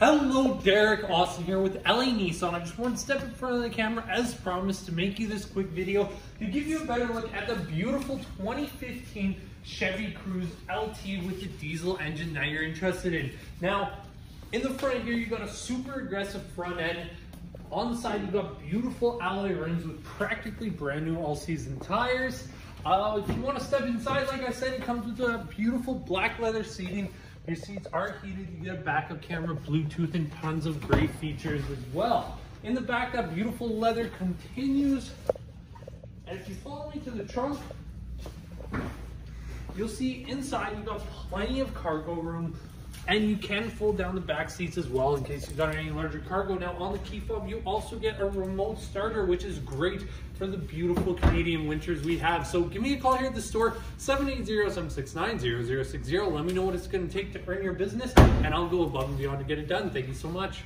Hello, Derek Austin here with LA Nissan. I just want to step in front of the camera as promised to make you this quick video to give you a better look at the beautiful 2015 Chevy Cruze LT with the diesel engine that you're interested in. Now, in the front here, you got a super aggressive front end. On the side, you've got beautiful alloy rims with practically brand new all-season tires. Uh, if you want to step inside, like I said, it comes with a beautiful black leather seating. Your seats are heated, you get a backup camera, Bluetooth, and tons of great features as well. In the back, that beautiful leather continues. And if you follow me to the trunk, you'll see inside you've got plenty of cargo room, and you can fold down the back seats as well in case you've got any larger cargo. Now on the key fob, you also get a remote starter, which is great for the beautiful Canadian winters we have. So give me a call here at the store, 780-769-0060. Let me know what it's gonna take to earn your business, and I'll go above and beyond to get it done. Thank you so much.